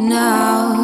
now.